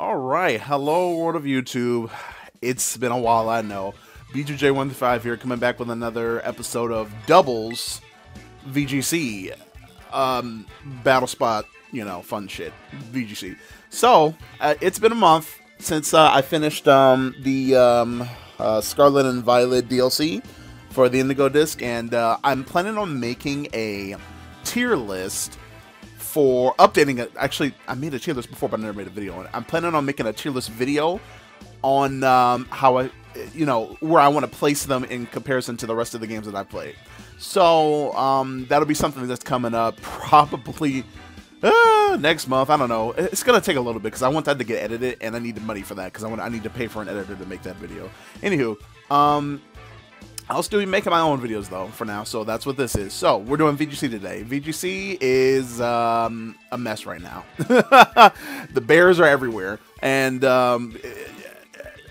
All right, hello world of YouTube. It's been a while, I know. B2J135 here, coming back with another episode of Doubles VGC. Um, Battle Spot, you know, fun shit. VGC. So, uh, it's been a month since uh, I finished um, the um, uh, Scarlet and Violet DLC for the Indigo Disc, and uh, I'm planning on making a tier list for updating it. Actually, I made a tier list before, but I never made a video on it. I'm planning on making a tier list video on um, how I, you know, where I want to place them in comparison to the rest of the games that I played. So um, that'll be something that's coming up probably uh, next month. I don't know. It's gonna take a little bit because I want that to get edited, and I need the money for that because I want I need to pay for an editor to make that video. Anywho, um, I'll still be making my own videos though for now, so that's what this is. So we're doing VGC today. VGC is um, a mess right now. the bears are everywhere, and um,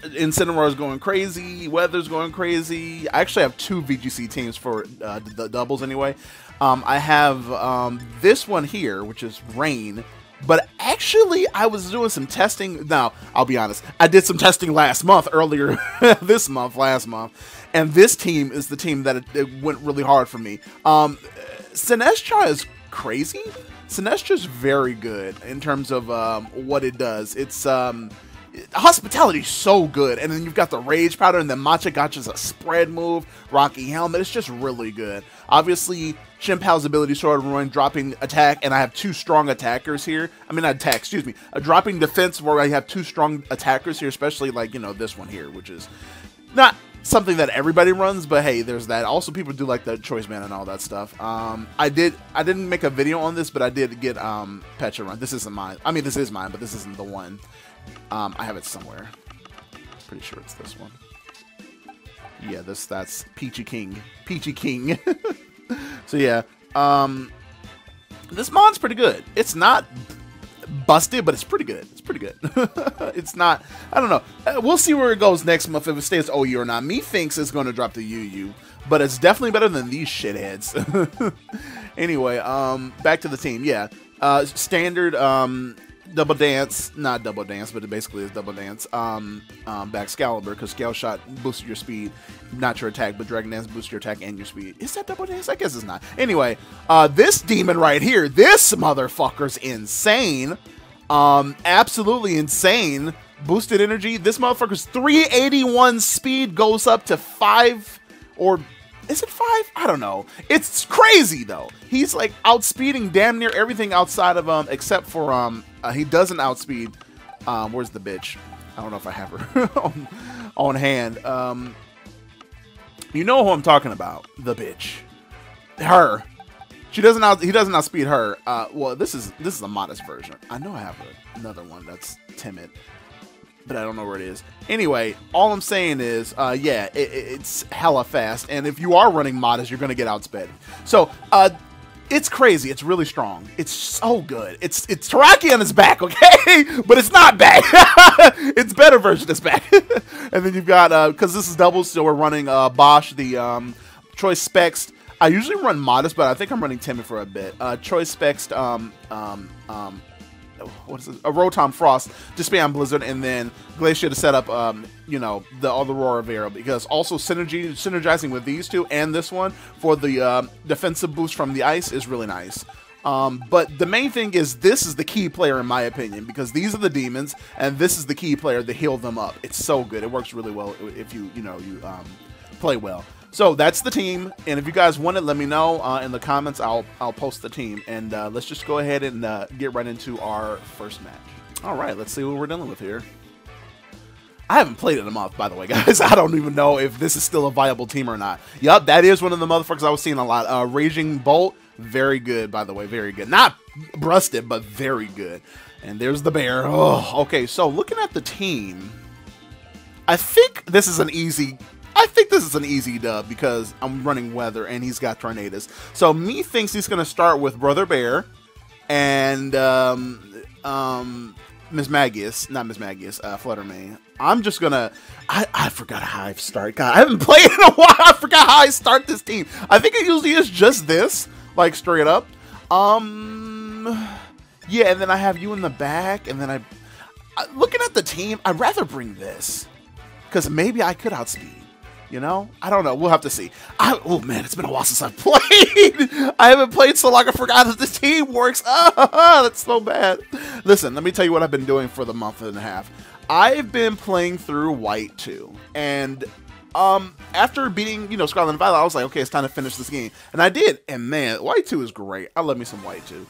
Incineroar is going crazy. Weather's going crazy. I actually have two VGC teams for uh, the doubles anyway. Um, I have um, this one here, which is Rain. But actually, I was doing some testing. Now, I'll be honest. I did some testing last month, earlier this month, last month and this team is the team that it, it went really hard for me. Um, Sinestro is crazy. Sinestro is very good in terms of um, what it does. It's um, hospitality so good, and then you've got the rage powder, and then Matcha Gotcha's a spread move. Rocky Helmet, it's just really good. Obviously, Chien-Pao's ability Sword Ruin dropping attack, and I have two strong attackers here. I mean, not attack, excuse me, a dropping defense where I have two strong attackers here, especially like you know this one here, which is not something that everybody runs, but hey, there's that. Also, people do like the choice man and all that stuff. Um, I did, I didn't make a video on this, but I did get um Pecharunt. This isn't mine. I mean, this is mine, but this isn't the one. Um, I have it somewhere. Pretty sure it's this one. Yeah, this that's Peachy King. Peachy King. so yeah, um, this mod's pretty good. It's not busted, but it's pretty good. It's pretty good. it's not. I don't know. Uh, we'll see where it goes next month if it stays OU or not. Me thinks it's going to drop the UU, but it's definitely better than these shitheads. anyway, um, back to the team. Yeah, uh, standard um double dance, not double dance, but it basically is double dance. Um, um because Scale Shot boosts your speed, not your attack, but Dragon Dance boosts your attack and your speed. Is that double dance? I guess it's not. Anyway, uh, this demon right here, this motherfucker's insane. Um, absolutely insane. Booster Energy. This motherfucker's 381 speed goes up to five or is it five? I don't know. It's crazy though. He's like outspeeding damn near everything outside of um except for um uh, he doesn't outspeed. Um, where's the bitch? I don't know if I have her on, on hand. Um, you know who I'm talking about? The bitch. Her. She doesn't out. He doesn't outspeed her. Uh, well, this is this is a modest version. I know I have another one that's timid but I don't know where it is. Anyway, all I'm saying is, uh, yeah, it, it's hella fast, and if you are running Modest, you're gonna get outsped. So, uh, it's crazy. It's really strong. It's so good. It's it's Terrakion his back, okay, but it's not back. it's better version is back. and then you've got uh, because uh, this is doubles, so we're running uh, Bosch, the um, Choice Specs. I usually run Modest, but I think I'm running Timid for a bit. Uh, Choice Specs um, um, um, what is it? A Rotom Frost to spam Blizzard, and then Glacier to set up, um, you know, the other Aurora Veil because also synergy synergizing with these two and this one for the uh, defensive boost from the ice is really nice. Um, but the main thing is this is the key player in my opinion because these are the demons and this is the key player to heal them up. It's so good. It works really well if you you know you um, play well. So that's the team, and if you guys want it, let me know uh, in the comments. I'll I'll post the team, and uh, let's just go ahead and uh, get right into our first match. All right, let's see what we're dealing with here. I haven't played in a month, by the way, guys. I don't even know if this is still a viable team or not. Yup, that is one of the motherfuckers I was seeing a lot. Uh, Raging Bolt, very good, by the way, very good. Not brusted, but very good. And there's the bear. Oh, okay. So looking at the team, I think this is an easy I think this is an easy dub because I'm running weather and he's got Tornadus. So me thinks he's going to start with Brother Bear and um, um, Mismagius, not Mismagius, uh, Flutter Mane. I'm just gonna. I, I forgot how I start. God, I haven't played in a while. I forgot how I start this team. I think it usually is just this, like straight up. Um, yeah, and then I have you in the back, and then I looking at the team, I'd rather bring this because maybe I could outspeed. You know, I don't know. We'll have to see. I, oh man, it's been a while since I've played. I haven't played so long. I forgot that the team works. Ah, that's so bad. Listen, let me tell you what I've been doing for the month and a half. I've been playing through White 2, and um, after beating, you know, Scarlet and Violet, I was like, okay, it's time to finish this game. And I did. And man, White 2 is great. I love me some White 2.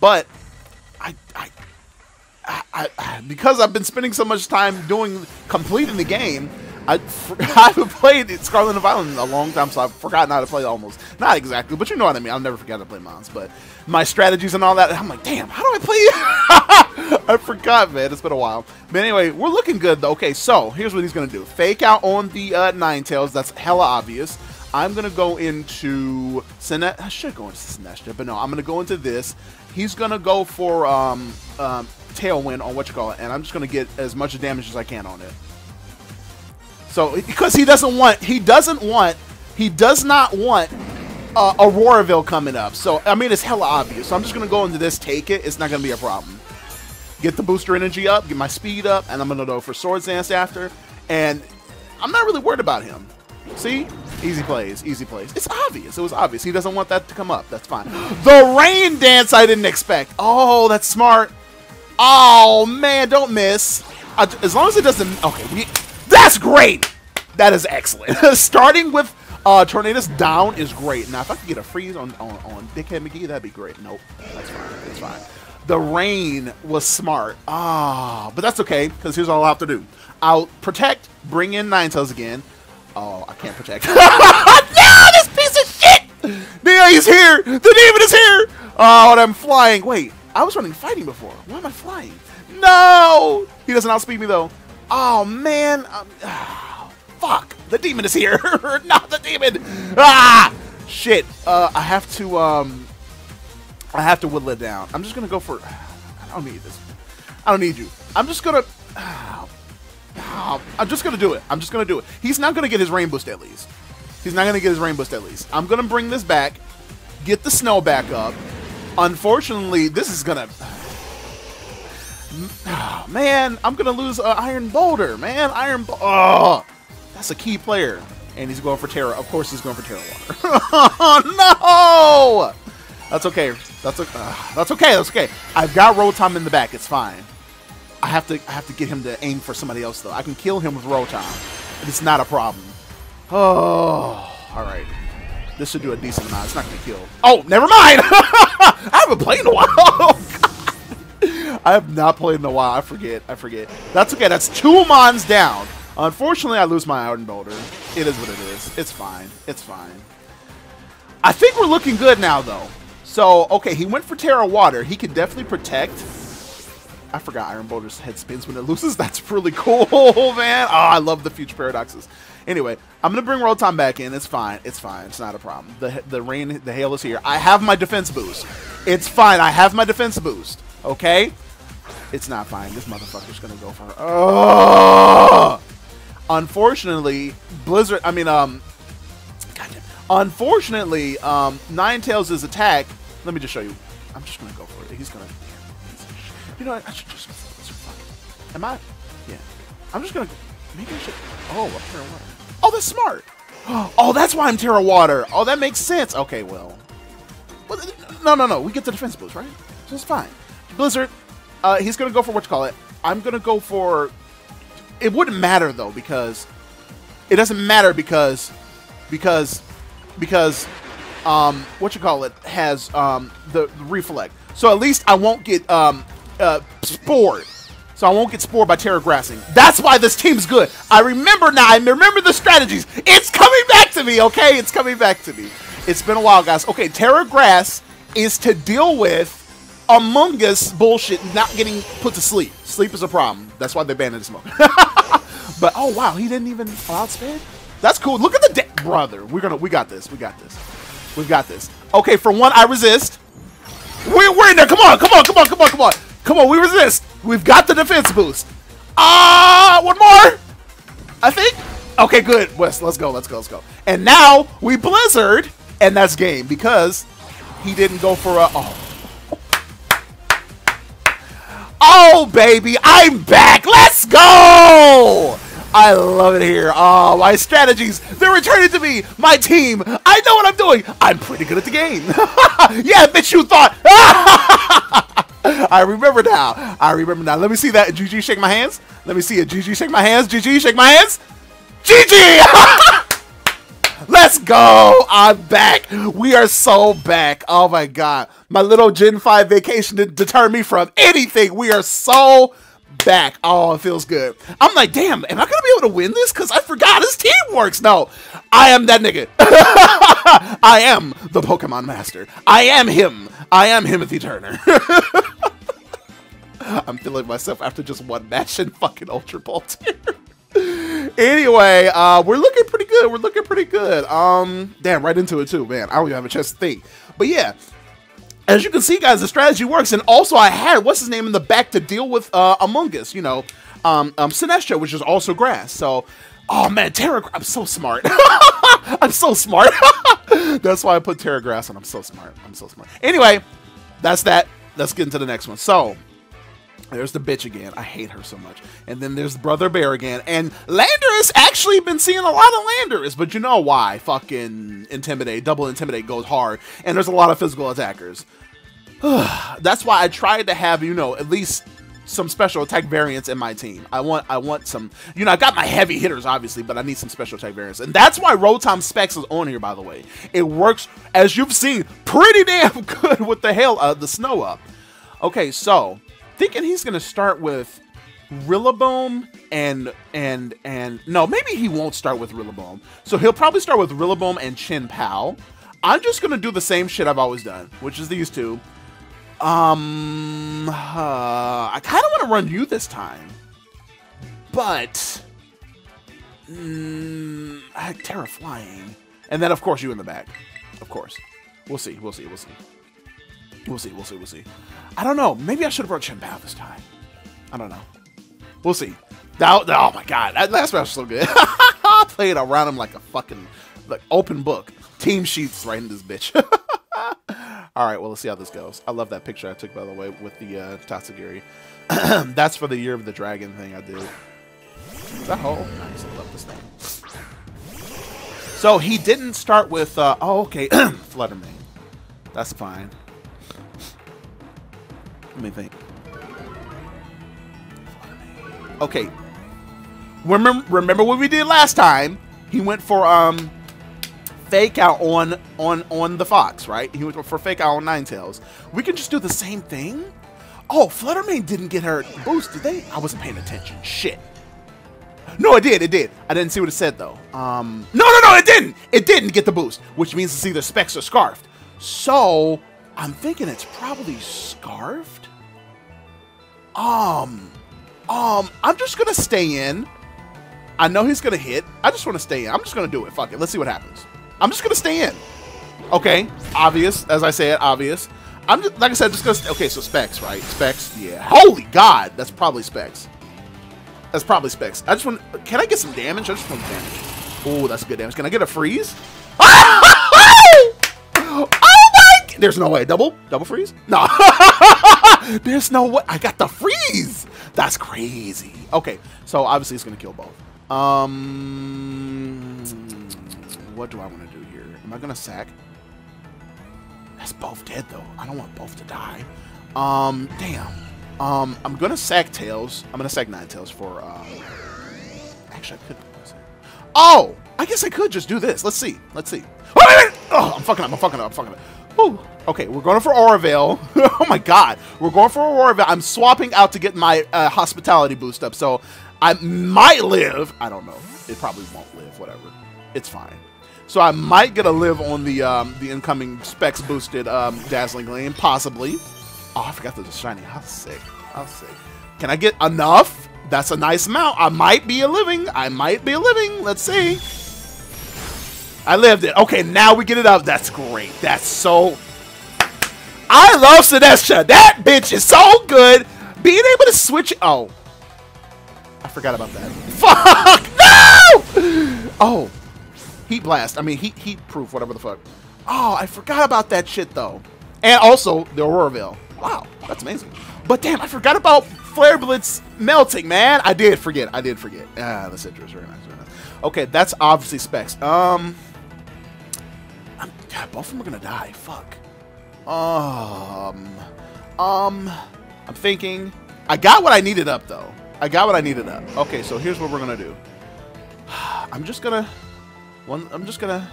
But I, I, I, I because I've been spending so much time doing completing the game, I, I haven't played Scarlet and Violet in a long time, so I've forgotten how to play almost. Not exactly, but you know what I mean. I'll never forget to play Mons. But my strategies and all that, I'm like, damn, how do I play I forgot, man. It's been a while. But anyway, we're looking good, though. Okay, so here's what he's going to do. Fake out on the uh, Ninetales. That's hella obvious. I'm going to go into Sinestro. I should go into Sinestro, but no, I'm going to go into this. He's going to go for um, um, Tailwind on what you call it, and I'm just going to get as much damage as I can on it. So because he doesn't want, he doesn't want, he does not want uh, Aurora Veil coming up. So I mean, it's hella obvious. So I'm just gonna go into this, take it. It's not gonna be a problem. Get the booster energy up, get my speed up, and I'm gonna go for Swords Dance after. And I'm not really worried about him. See? Easy plays, easy plays. It's obvious. It was obvious. He doesn't want that to come up. That's fine. The rain dance I didn't expect. Oh, that's smart. Oh, man, don't miss. as long as it doesn't... Okay, we, that's great! That is excellent. Starting with uh, Tornadus down is great. Now, if I could get a freeze on, on, on Dickhead McGee, that'd be great. Nope. That's fine. That's fine. The rain was smart. Ah, but that's okay, because here's all I'll have to do. I'll protect, bring in Ninetales again. Oh, I can't protect. no, this piece of shit! Yeah, he's here! The demon is here! Oh, and I'm flying. Wait, I was running fighting before. Why am I flying? No! He doesn't outspeed me, though. Oh, man. Um, ah, fuck. The demon is here. Not the demon. Ah! Shit. Uh, I have to, um... I have to whittle it down. I'm just gonna go for... I don't need this. I don't need you. I'm just gonna... I'm just gonna do it. I'm just gonna do it. He's not gonna get his rain boost at least. He's not gonna get his rain boost at least. I'm gonna bring this back, get the snow back up. Unfortunately, this is gonna Oh, man, I'm going to lose uh, Iron Boulder, man. Iron Oh, that's a key player. And he's going for Tera. Of course he's going for Tera Water. oh, no! That's okay. That's, uh, that's okay. That's okay. I've got Rotom in the back. It's fine. I have to I have to get him to aim for somebody else, though. I can kill him with Rotom. It's not a problem. Oh, all right. This should do a decent amount. It's not going to kill. Oh, never mind. I haven't played in a while. I have not played in a while. I forget. I forget. That's okay. That's two Mons down. Unfortunately, I lose my Iron Boulder. It is what it is. It's fine. It's fine. I think we're looking good now, though. So, okay, he went for Tera Water. He can definitely protect. I forgot Iron Boulder's head spins when it loses. That's really cool, man. Oh, I love the future paradoxes. Anyway, I'm going to bring Rotom back in. It's fine. It's fine. It's not a problem. The, the rain, the hail is here. I have my defense boost. It's fine. I have my defense boost. Okay? It's not fine. This motherfucker's gonna go for her. Oh! Unfortunately, Blizzard. I mean, um. Gotcha. Unfortunately, um, Ninetales' attack. Let me just show you. I'm just gonna go for it. He's gonna. You know, what? I should just. Am I? Yeah. I'm just gonna. Maybe I should. Oh, Tera Water. Oh, that's smart. Oh, that's why I'm Tera Water. Oh, that makes sense. Okay, well. No, no, no. We get the defense boost, right? So it's fine. Blizzard, uh, he's gonna go for what you call it. I'm gonna go for. It wouldn't matter though because it doesn't matter because because because um what you call it has um the, the reflect. So at least I won't get um uh spored. So I won't get spored by Tera Grassing. That's why this team's good. I remember now. I remember the strategies. It's coming back to me, okay? It's coming back to me. It's been a while, guys. Okay, Tera Grass is to deal with Amoonguss bullshit not getting put to sleep. Sleep is a problem. That's why they banned the smoke. but oh wow, he didn't even outspeed. That's cool. Look at the deck, brother. We're gonna we got this. We got this. We've got this. Okay, for one, I resist. We're, we're in there. Come on, come on, come on, come on, come on. Come on, we resist. We've got the defense boost. Ah, uh, one more. I think. Okay, good. West, let's go, let's go, let's go. And now we Blizzard, and that's game because he didn't go for a. Oh, Oh, baby, I'm back. Let's go. I love it here. Oh, my strategies. They're returning to me. My team. I know what I'm doing. I'm pretty good at the game. yeah, bitch, you thought. I remember now. I remember now. Let me see that. GG, shake my hands. Let me see it. GG, shake my hands. GG, shake my hands. GG! Let's go! I'm back. We are so back. Oh my god. My little Gen 5 vacation didn't deter me from anything. We are so back. Oh, it feels good. I'm like, damn, am I gonna be able to win this? Because I forgot his team works. No, I am that nigga. I am the Pokemon Master. I am him. I am Timothy Turner. I'm feeling myself after just one match in fucking Ultra Bolt anyway, uh, we're looking pretty good. We're looking pretty good. Um, damn, right into it too, man. I don't even have a chance to think. But yeah, as you can see, guys, the strategy works. And also, I had what's his name in the back to deal with uh, Amoonguss. You know, um, um, Sinestro, which is also grass. So, oh man, Tera, I'm so smart. I'm so smart. that's why I put Tera Grass on. I'm so smart. I'm so smart. Anyway, that's that. Let's get into the next one. So, there's the bitch again. I hate her so much. And then there's Brother Bear again. And Landorus actually been seeing a lot of Landorus, but you know why? Fucking Intimidate, Double Intimidate goes hard. And there's a lot of physical attackers. That's why I tried to have, you know, at least some special attack variants in my team. I want I want some you know, I got my heavy hitters obviously, but I need some special attack variants. And that's why Rotom Specs is on here by the way. It works as you've seen pretty damn good with the hail uh, the snow up. Okay, so thinking he's gonna start with Rillaboom and and and no, maybe he won't start with Rillaboom. So he'll probably start with Rillaboom and Chien-Pao. I'm just gonna do the same shit I've always done, which is these two. Um, uh, I kind of want to run you this time, but mm, Tera flying, and then of course you in the back. Of course, we'll see, we'll see, we'll see. We'll see, we'll see, we'll see. I don't know. Maybe I should have brought Chien-Pao this time. I don't know. We'll see. That, oh my god, that last match was so good. I played around him like a fucking like open book. Team sheets right in this bitch. All right, well, let's see how this goes. I love that picture I took, by the way, with the uh, Tatsugiri. That's for the Year of the Dragon thing I did. Is that hole? Nice, I love this thing. So he didn't start with, uh, oh, okay, Flutter Mane. That's fine. Let me think. Okay. Remember, remember what we did last time? He went for um fake out on on on the fox, right? He went for fake out on Ninetales. We can just do the same thing. Oh, Flutter Mane didn't get her boost, did they? I wasn't paying attention. Shit. No, it did. It did. I didn't see what it said though. Um, no, no, no, it didn't. It didn't get the boost, which means it's either Specs or Scarfed. So I'm thinking it's probably Scarfed. Um, um, I'm just gonna stay in. I know he's gonna hit. I just want to stay in. I'm just gonna do it. Fuck it. Let's see what happens. I'm just gonna stay in. Okay, obvious. As I said, obvious. I'm just, like I said, just gonna. Okay, so specs, right? Specs. Yeah. Holy God, that's probably specs. That's probably specs. I just want. Can I get some damage? I just want damage. Oh, that's good damage. Can I get a freeze? oh my! There's no way. Double? Double freeze? No. There's no way. I got the freeze. That's crazy. Okay, so obviously it's gonna kill both. Um, what do I want to do here? Am I gonna sack? That's both dead though. I don't want both to die. Um, damn. Um, I'm gonna sack Tails. I'm gonna sack Nine Tails for. Um, actually, I could. Oh, I guess I could just do this. Let's see. Let's see. Oh I'm fucking up. I'm fucking up. I'm fucking up. Whew. Okay, we're going for Aura oh my god. We're going for Aura I'm swapping out to get my uh, hospitality boost up. So I might live. I don't know. It probably won't live. Whatever. It's fine. So I might get a live on the um, the incoming specs boosted um, Dazzling Gleam. Possibly. Oh, I forgot the shiny. How sick. How sick. Can I get enough? That's a nice amount. I might be a living. I might be a living. Let's see. I lived it. Okay, now we get it up. That's great. That's so I love Sinestra. That bitch is so good. Being able to switch. Oh. I forgot about that. Fuck! No! Oh. Heat blast. I mean, heat, heat proof, whatever the fuck. Oh, I forgot about that shit, though. And also, the Aurora Veil. Wow, that's amazing. But damn, I forgot about Flare Blitz melting, man. I did forget. I did forget. Ah, the Sitrus. Very nice. Very nice. Okay, that's obviously specs. Um, Both of them are gonna die. Fuck. Um, um, I'm thinking. I got what I needed up though. I got what I needed up. Okay, so here's what we're gonna do. I'm just gonna, one. I'm just gonna.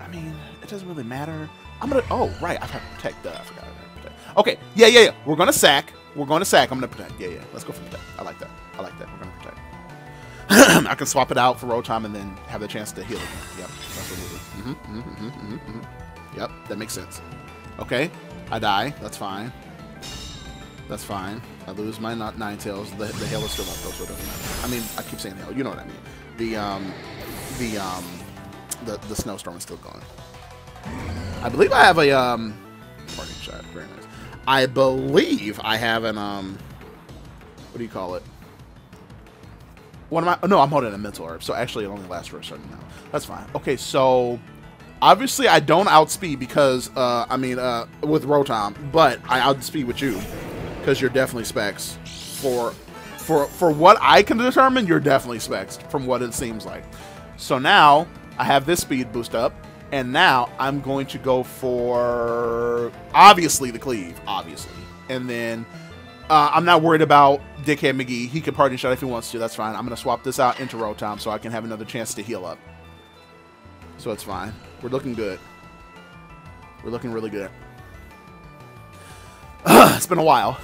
I mean, it doesn't really matter. I'm gonna. Oh, right. I have to protect. Uh, I forgot. I protect. Okay. Yeah, yeah, yeah. We're gonna sack. We're going to sack. I'm gonna protect. Yeah, yeah. Let's go for protect. I like that. I like that. We're gonna protect. I can swap it out for Rotom and then have the chance to heal again. Yep, Mm -hmm, mm -hmm, mm -hmm, yep, that makes sense. Okay, I die. That's fine. That's fine. I lose my not tails. The, the hail is still up, though, so it doesn't matter. I mean, I keep saying hail. You know what I mean. The um, the um, the the snowstorm is still going. I believe I have a um, parting shot. Very nice. I believe I have an um, what do you call it? What am I? No, I'm holding a mental herb, so actually it only lasts for a certain amount. That's fine. Okay, so obviously I don't outspeed because uh, I mean uh, with Rotom, but I outspeed with you because you're definitely specs for for for what I can determine. You're definitely specs from what it seems like. So now I have this speed boost up, and now I'm going to go for obviously the cleave, obviously, and then uh, I'm not worried about Dickhead McGee. He can party shot if he wants to. That's fine. I'm going to swap this out into Rotom so I can have another chance to heal up. So it's fine. We're looking good. We're looking really good. it's been a while.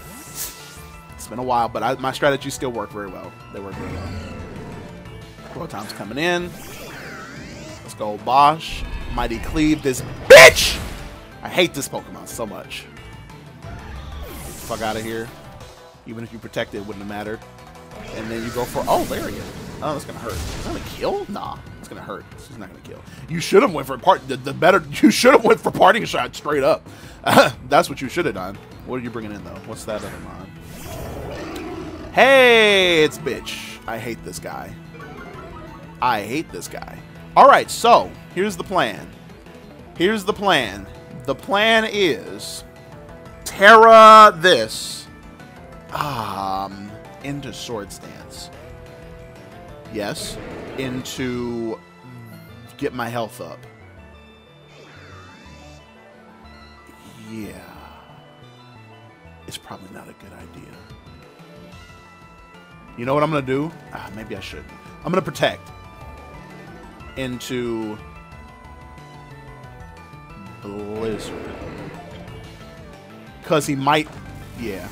It's been a while, but I, my strategies still work very well. They work very well. time's coming in. Let's go, Bosch. Mighty Cleave this bitch! I hate this Pokemon so much. fuck out of here. Even if you protect it, it wouldn't have mattered. And then you go for oh Lariat. Oh, that's gonna hurt. Is that gonna kill? Nah, gonna hurt. It's not gonna kill. You should have went for part. The, the better. You should have went for parting shot straight up. that's what you should have done. What are you bringing in though? What's that other mon? Hey, it's bitch. I hate this guy. I hate this guy. All right, so here's the plan. Here's the plan. The plan is Tera this um, into sword Dance. Yes, into get my health up. Yeah. It's probably not a good idea. You know what I'm going to do? Ah, maybe I should. I'm going to protect into Blizzard. Because he might... Yeah.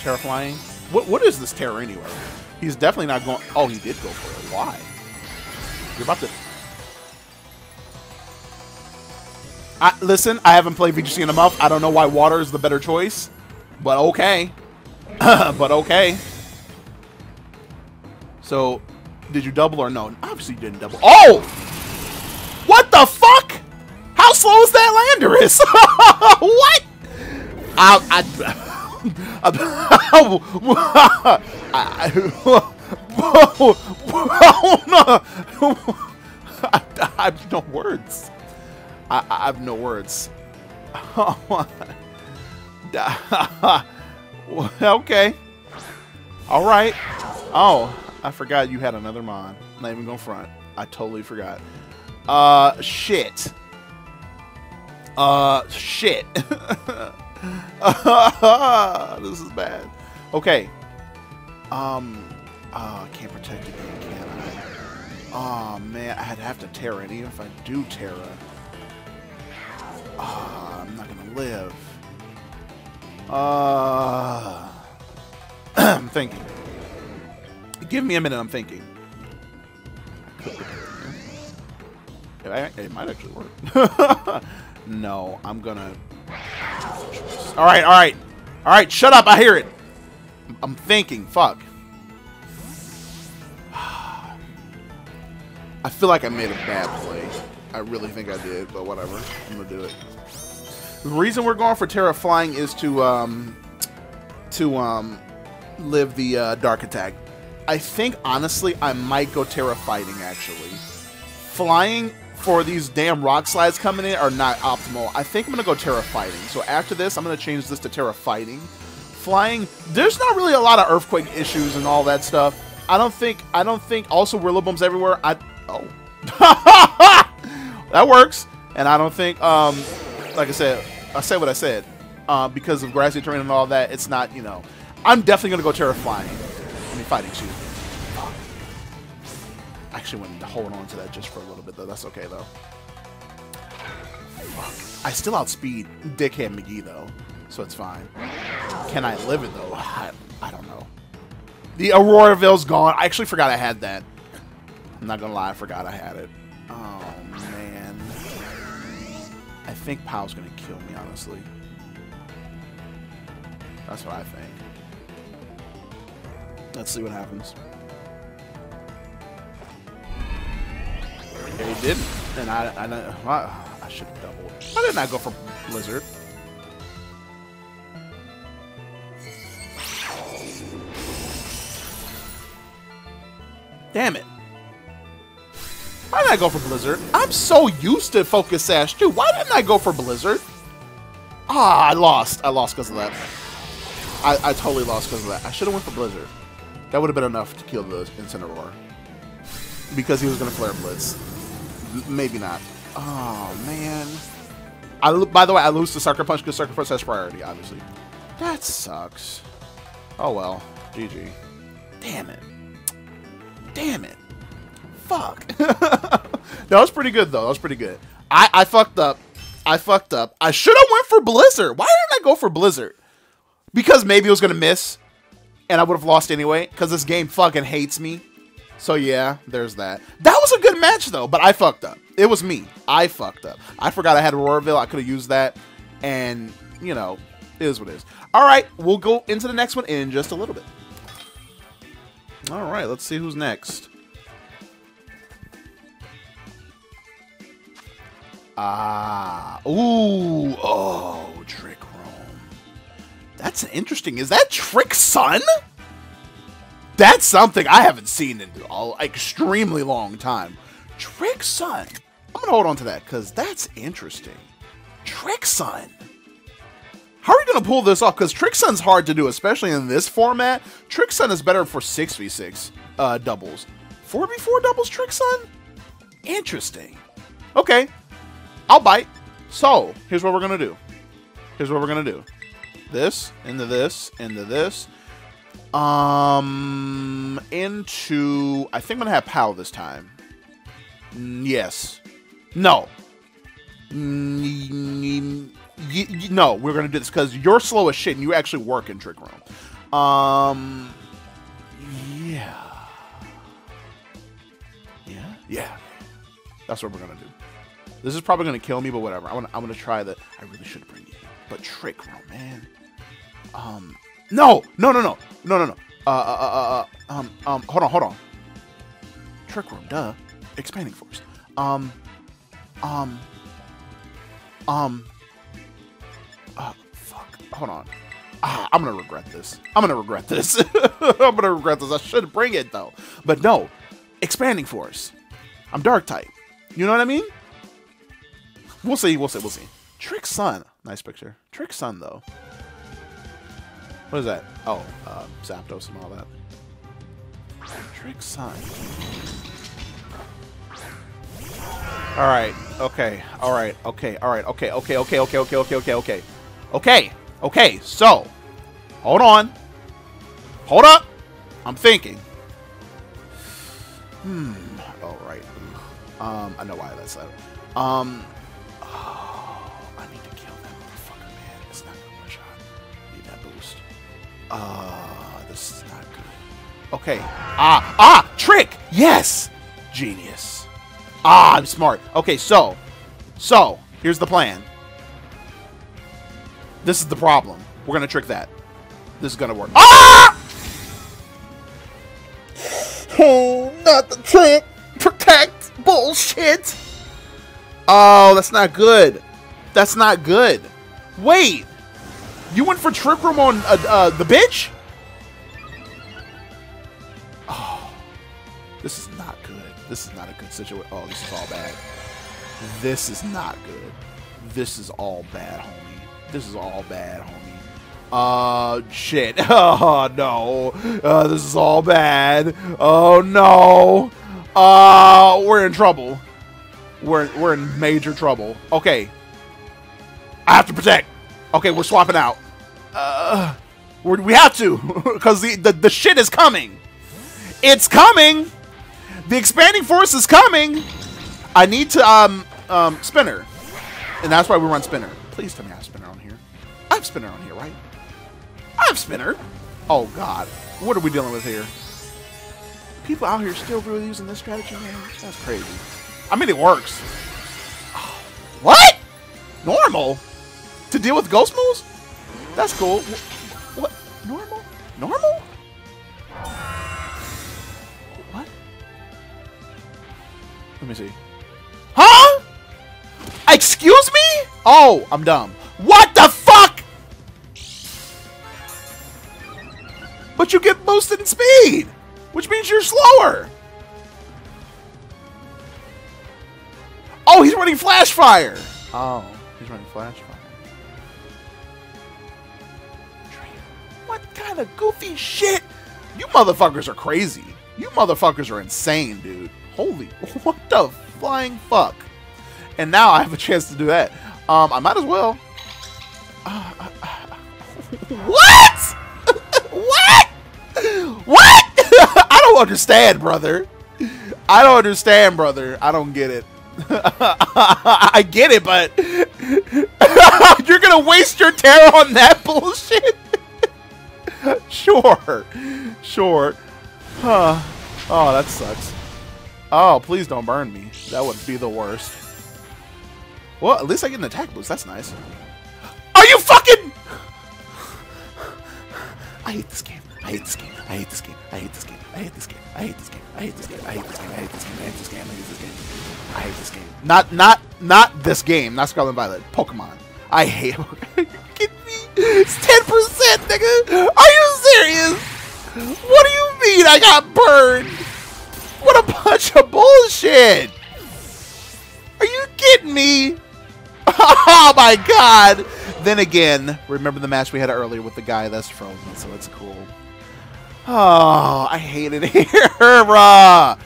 Tera flying? What what is this Tera anyway? He's definitely not going. Oh, he did go for it. Why? You're about to. I, listen, I haven't played VGC in a month. I don't know why water is the better choice, but okay. but okay. So, did you double or no? Obviously, you didn't double. Oh! What the fuck? How slow is that Landorus? what? I, I I, have no words. I, I have no words. okay. All right. Oh, I forgot you had another mon. Not even going front. I totally forgot. Uh, shit. Uh, shit. this is bad. Okay. Um. Oh, I can't protect again, can I? Oh man, I'd have to Tera it. Even if I do Tera, oh, I'm not gonna live. Uh, I'm thinking. Give me a minute. I'm thinking. It might actually work. no, I'm gonna all right, all right. All right, shut up. I hear it. I'm thinking. Fuck. I feel like I made a bad play. I really think I did, but whatever. I'm going to do it. The reason we're going for Tera Flying is to um, to um, live the uh, Dark Attack. I think, honestly, I might go Tera Fighting, actually. Flying for these damn rock slides coming in are not optimal. I think I'm going to go Tera Fighting. So after this, I'm going to change this to Tera Fighting. flying. There's not really a lot of earthquake issues and all that stuff. I don't think. I don't think. Also, Rillaboom's everywhere. I oh, that works. And I don't think. Um, like I said, I said what I said. Uh, because of grassy terrain and all that, it's not. You know, I'm definitely gonna go Tera flying. I mean, fighting shoot. I actually to hold on to that just for a little bit though. That's okay though. Fuck. I still outspeed Dickhead McGee though, so it's fine. Can I live it though? I, I don't know. The Aurora Veil's gone. I actually forgot I had that. I'm not gonna lie, I forgot I had it. Oh man. I think Pao's gonna kill me, honestly. That's what I think. Let's see what happens. Yeah, he didn't. And I, I, I, I should have doubled. Why didn't I go for Blizzard? Damn it. Why didn't I go for Blizzard? I'm so used to Focus Sash, too. Why didn't I go for Blizzard? Ah, I lost. I lost because of that. I, I totally lost because of that. I should have went for Blizzard. That would have been enough to kill the Incineroar. Because he was going to Flare Blitz. Maybe not. Oh, man. I, by the way, I lose the Sucker Punch because Sucker Punch has priority, obviously. That sucks. Oh, well. GG. Damn it. Damn it. Fuck. that was pretty good, though. That was pretty good. I, I fucked up. I fucked up. I should have went for Blizzard. Why didn't I go for Blizzard? Because maybe it was going to miss, and I would have lost anyway, because this game fucking hates me. So yeah, there's that. That was a good match, though, but I fucked up. It was me. I fucked up. I forgot I had Aurora Veil. I could have used that, and, you know, it is what it is. All right, we'll go into the next one in just a little bit. All right, let's see who's next. Ah, ooh, oh, Trick Room. That's interesting. Is that Trick Sun? That's something I haven't seen in an extremely long time. Trick Sun. I'm gonna hold on to that because that's interesting. Trick Sun. How are you going to pull this off? Because Trick Sun's hard to do, especially in this format. Trick Sun is better for 6v6 uh, doubles. 4v4 doubles Trick Sun? Interesting. Okay. I'll bite. So, here's what we're going to do. Here's what we're going to do. This, into this, into this. Um, into... I think I'm to have Pao this time. yes. No. no, we're to do this because you're slow as shit and you actually work in Trick Room. Um, yeah. Yeah? Yeah. That's what we're to do. This is probably to kill me, but whatever. I want I'm to try the... I really should bring you. But Trick Room, man. Um, no! No, no, no. No, no, no. Uh, uh, uh, uh, um, um, hold on, hold on. Trick Room, duh. Expanding Force. Um, um, um, uh, fuck. Hold on. Ah, I'm gonna regret this. I'm gonna regret this. I'm gonna regret this. I should bring it though. But no, expanding force. I'm dark type. You know what I mean? We'll see. We'll see. We'll see. Trick Sun. Nice picture. Trick Sun though. What is that? Oh, uh, Zapdos and all that. Trick Sun. All right. Okay. All right. Okay. All right. Okay. Okay. Okay. Okay. Okay. Okay. Okay. Okay. Okay. Okay. So, hold on. Hold up. I'm thinking. Hmm. All right. Um. I know why that's that. Um. Uh. This is not good. Okay. Ah. Ah. Trick. Yes. Genius. Ah, I'm smart. Okay, so, so, here's the plan. This is the problem. We're to trick that. This is to work. Ah! Oh, not the trick. Protect. Bullshit. Oh, that's not good. That's not good. Wait. You went for Trick Room on uh, uh, the bitch? Oh, this is not good. This is not a good situation. Oh, this is all bad. This is not good. This is all bad, homie. This is all bad, homie. Uh, shit. Oh, no. Uh, this is all bad. Oh, no. Uh, we're in trouble. We're, we're in major trouble. Okay. I have to protect. Okay, we're swapping out. Uh, we're, we have to, because the, the, the shit is coming. It's coming. The expanding force is coming. I need to, um, um, spinner. And that's why we run spinner. Please tell me I have spinner on here. I have spinner on here, right? I have spinner. Oh, God. What are we dealing with here? People out here still really using this strategy, man? That's crazy. I mean, it works. What? Normal? To deal with ghost moves? That's cool. What? Normal? Normal? What? Let me see. Huh? Excuse me? Oh, I'm dumb. What the fuck? But you get boosted in speed, which means you're slower. Oh, he's running flash fire. Oh, he's running flash What kind of goofy shit? You motherfuckers are crazy. You motherfuckers are insane, dude. Holy, what the flying fuck? And now I have a chance to do that. Um, I might as well. Uh, uh, uh, what? what? What? I don't understand, brother. I don't understand, brother. I don't get it. I get it, but you're gonna waste your Tera on that bullshit. Sure, sure. Huh. Oh, that sucks. Oh, please don't burn me. That would be the worst. Well, at least I get an attack boost. That's nice. Are you fucking? I hate this game. I hate this game. I hate this game. I hate this game. I hate this game. I hate this game. I hate this game. I hate this game. I hate this game. I hate this game. I hate this game. I hate this game. Not not not this game. Not Scarlet Violet. Pokemon. I hate. It's ten percent, nigga. Are you serious? What do you mean I got burned? What a bunch of bullshit. Are you kidding me? Oh my god! Then again, remember the match we had earlier with the guy that's frozen, so it's cool. Oh, I hated it here, bruh.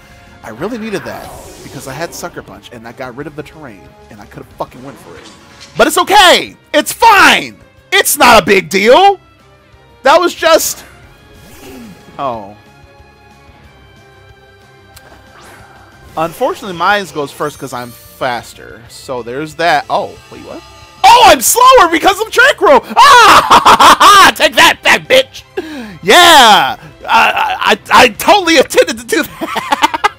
I really needed that because I had Sucker Punch and I got rid of the terrain and I could have fucking went for it. But it's okay. It's fine. It's not a big deal. That was just. Oh. Unfortunately, mine goes first because I'm faster. So there's that. Oh, wait, what? Oh, I'm slower because of Trick Room! Ah! Take that, that bitch! Yeah! I, I, I totally intended to do that!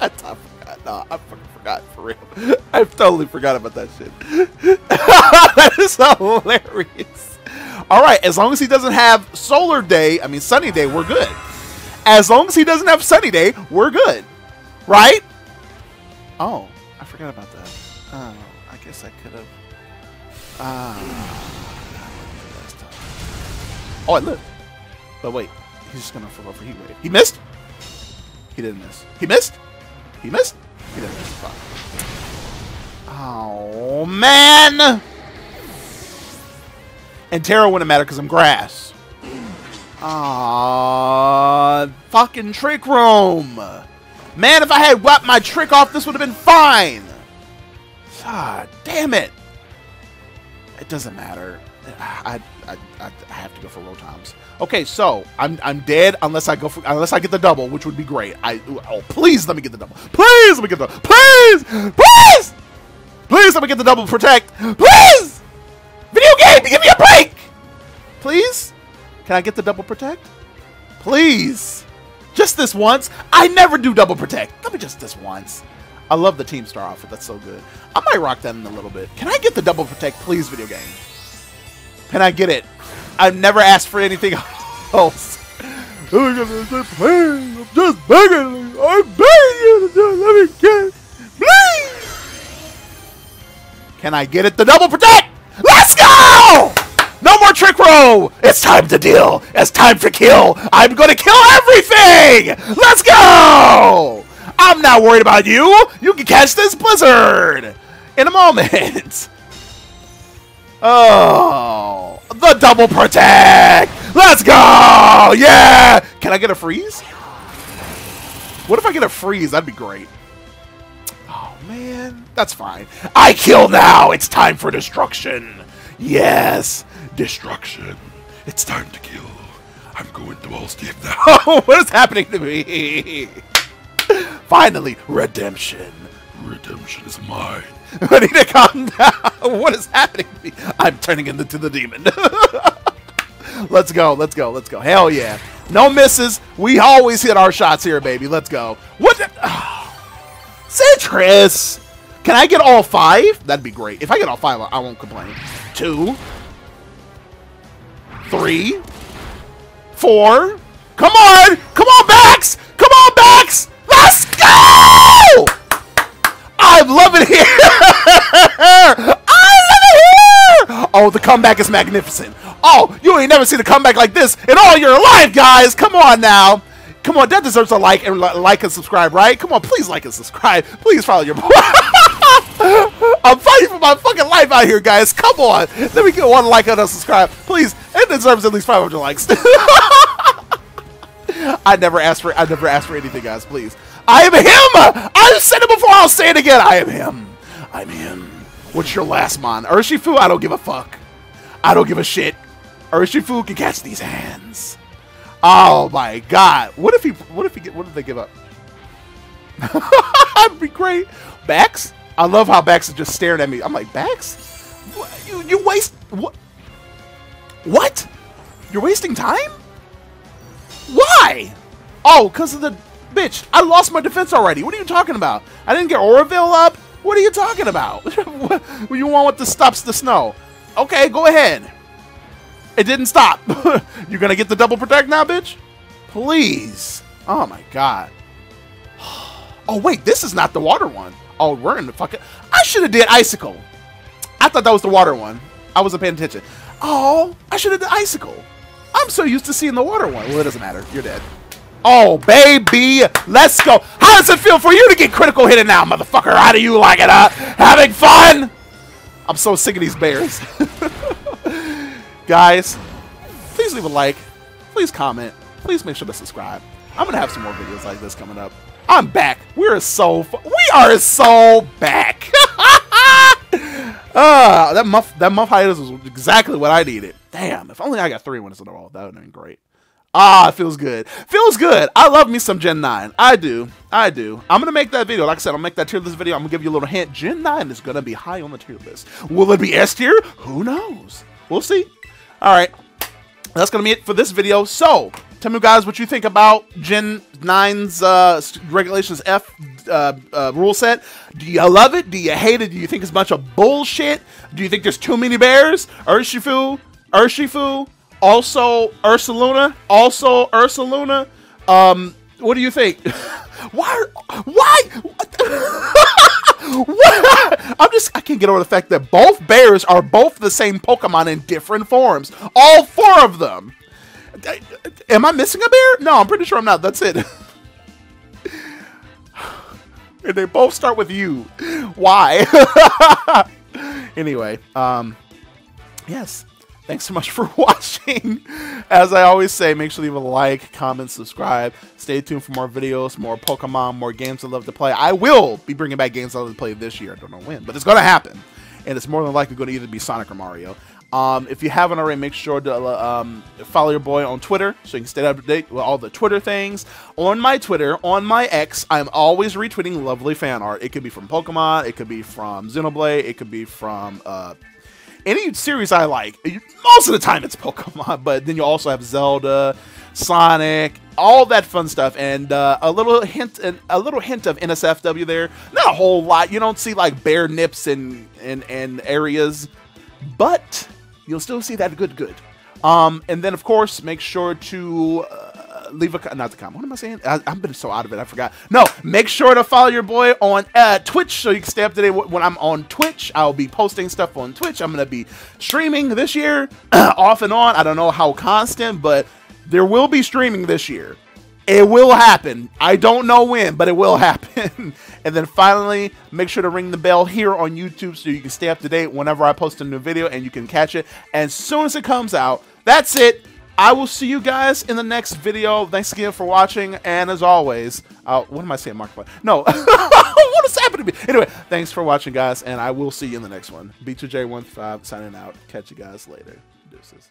I, I forgot. No, I fucking forgot, for real. I totally forgot about that shit. that is hilarious. Alright, as long as he doesn't have Solar Day, I mean Sunny Day, we're good. As long as he doesn't have Sunny Day, we're good. Right? Oh, I forgot about that. Oh, I guess I could have. Ah. oh, I lived. But wait, he's just gonna fall over heat wave. He missed. He didn't miss. He missed. He missed. He didn't miss. Fuck. Oh man. And Tera wouldn't matter because I'm grass. Ah, fucking trick room. Man, if I had whapped my trick off, this would have been fine. God damn it. It doesn't matter. I, I, I, have to go for Rotoms. Okay, so I'm I'm dead unless I go for unless I get the double, which would be great. I oh please let me get the double. Please let me get the please please please let me get the double protect. Please video game, give me a break. Please, can I get the double protect? Please, just this once. I never do double protect. Let me just this once. I love the Team Star outfit. That's so good. I might rock that in a little bit. Can I get the double protect, please, video game? Can I get it? I've never asked for anything else. I'm just begging. I'm begging you to do it. Let me get it. Please. Can I get it? The double protect. Let's go! No more Trick Room. It's time to deal. It's time to kill. I'm gonna kill everything. Let's go! I'm not worried about you. You can catch this blizzard in a moment. Oh, the double protect. Let's go. Yeah. Can I get a freeze? What if I get a freeze? That'd be great. Oh, man. That's fine. I kill now. It's time for destruction. Yes. Destruction. It's time to kill. I'm going to all Steve now. Oh, what is happening to me? Finally, redemption. Redemption is mine. I need to calm down. What is happening to me? I'm turning into the demon. let's go. Let's go. Let's go. Hell yeah. No misses. We always hit our shots here, baby. Let's go. What? The, oh. Sitrus. Can I get all five? That'd be great. If I get all five, I won't complain. Two. Three. Four. Come on. Come on, Bax. Come on, Bax. Let's go. I love it here. I love it here. Oh, the comeback is magnificent. Oh, you ain't never seen a comeback like this in all your life, guys. Come on now. Come on, that deserves a like and like and subscribe, right? Come on, please like and subscribe. Please follow your boy. I'm fighting for my fucking life out here, guys. Come on. Let me get one like and a subscribe. Please. It deserves at least 500 likes. I never asked for I never asked for anything, guys. Please. I am him! I've said it before, I'll say it again. I am him. I'm him. What's your last mon? Urshifu, I don't give a fuck. I don't give a shit. Urshifu can catch these hands. Oh my god. What if he what if he what if they give up? That'd be great. Bax? I love how Bax is just staring at me. I'm like, Bax? You you waste what What? You're wasting time? Why? Oh, because of the bitch. I lost my defense already. What are you talking about? I didn't get Aurora Veil up. What are you talking about? What you want what the stops the snow? Okay, go ahead. It didn't stop. You're gonna get the double protect now, bitch? Please. Oh my god. Oh wait, this is not the water one. Oh, we're in the fucking. I should have did icicle. I thought that was the water one. I wasn't paying attention. Oh, I should have did icicle. I'm so used to seeing the water one. Well, it doesn't matter. You're dead. Oh, baby. Let's go. How does it feel for you to get critical hit now, motherfucker? How do you like it, huh? Having fun? I'm so sick of these bears. Guys, please leave a like. Please comment. Please make sure to subscribe. I'm going to have some more videos like this coming up. I'm back. We're so we are so back. uh, that muff that muff hiatus was exactly what I needed. Damn, if only I got three wins in a row, that would have been great. Ah, it feels good. Feels good. I love me some Gen 9. I do. I do. I'm going to make that video. Like I said, I'll make that tier list video. I'm going to give you a little hint. Gen 9 is going to be high on the tier list. Will it be S tier? Who knows? We'll see. All right. That's going to be it for this video. So, tell me, guys, what you think about Gen 9's uh, Regulations F uh, uh, rule set. Do you love it? Do you hate it? Do you think it's a bunch of bullshit? Do you think there's too many bears? Urshifu? Urshifu? Also Ursaluna, also Ursaluna. Um, what do you think? why? Why? what? I'm just I can't get over the fact that both bears are both the same Pokemon in different forms. All four of them. Am I missing a bear? No, I'm pretty sure I'm not. That's it. and they both start with you. Why? anyway, um, yes Thanks so much for watching. As I always say, make sure to leave a like, comment, subscribe. Stay tuned for more videos, more Pokemon, more games I love to play. I will be bringing back games I love to play this year. I don't know when, but it's going to happen. And it's more than likely going to either be Sonic or Mario. Um, if you haven't already, make sure to uh, um, follow your boy on Twitter so you can stay up to date with all the Twitter things. On my Twitter, on my X, I'm always retweeting lovely fan art. It could be from Pokemon, it could be from Xenoblade, it could be from uh, any series I like, most of the time it's Pokemon, but then you also have Zelda, Sonic, all that fun stuff, and uh, a little hint, a little hint of NSFW there. Not a whole lot. You don't see like bare nips in, in areas, but you'll still see that good good. Um, and then of course make sure to. Uh, leave a not the comment. What am I saying? I, have been so out of it, I forgot. No, make sure to follow your boy on uh, Twitch so you can stay up to date when I'm on Twitch. I'll be posting stuff on Twitch. I'm gonna be streaming this year, off and on. I don't know how constant, but there will be streaming this year. It will happen. I don't know when, but it will happen. and then finally, make sure to ring the bell here on YouTube so you can stay up to date whenever I post a new video and you can catch it as soon as it comes out. That's it. I will see you guys in the next video. Thanks again for watching, and as always, uh, what am I saying, Markiplier? No, what is happening to me? Anyway, thanks for watching, guys, and I will see you in the next one. B2J135 signing out. Catch you guys later. Deuces.